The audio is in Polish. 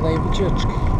edycja udanej wycieczki.